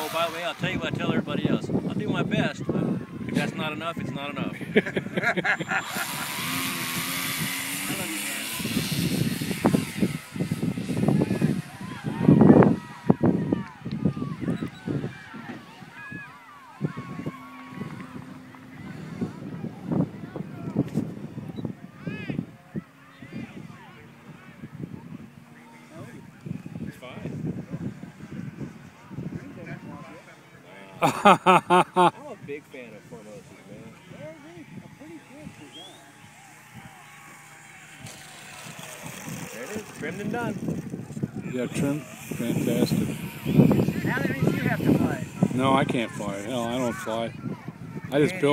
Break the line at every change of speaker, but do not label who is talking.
Oh, by the way, I'll tell you what I tell everybody else. I'll do my best, but if that's not enough, it's not enough. I'm a big fan of Formosas, man. There it is, trimmed and done.
yeah, trim, fantastic.
How many you have to play?
No, I can't fly. Hell, I don't fly. I just build.